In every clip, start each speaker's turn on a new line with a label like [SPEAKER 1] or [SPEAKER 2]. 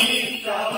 [SPEAKER 1] Anita.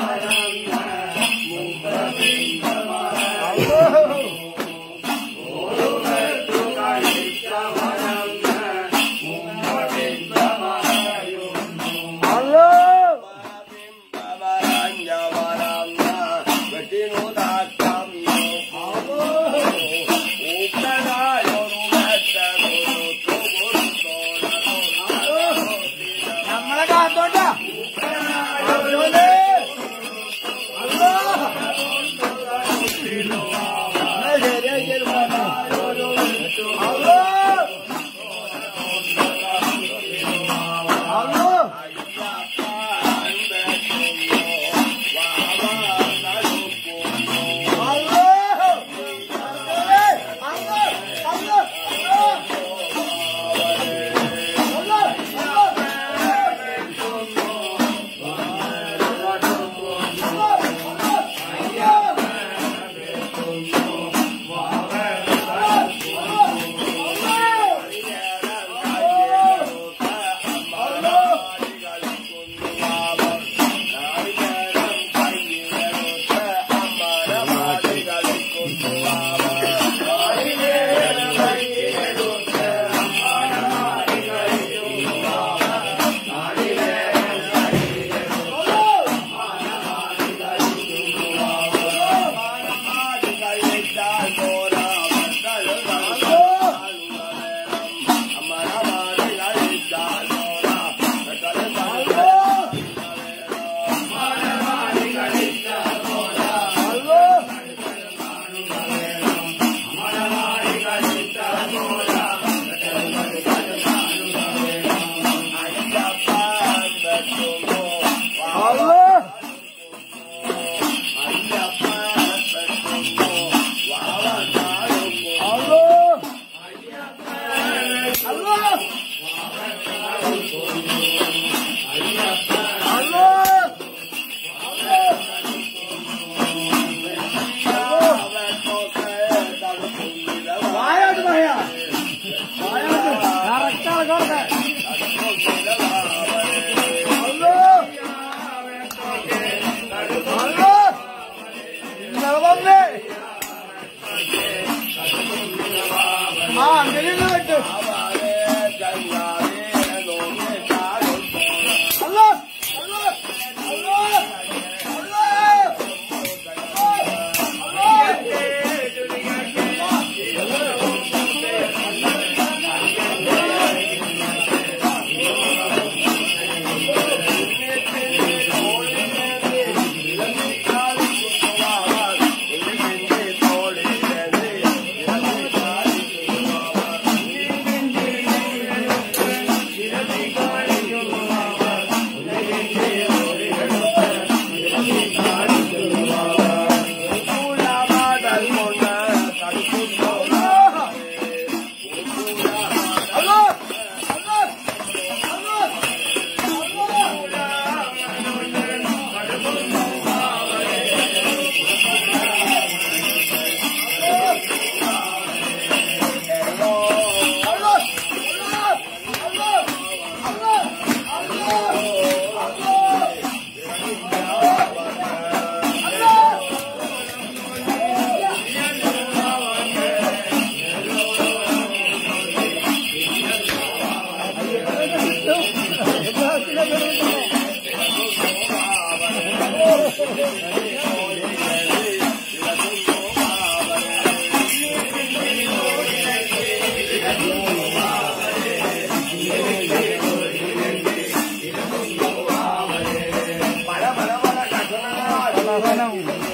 [SPEAKER 2] 好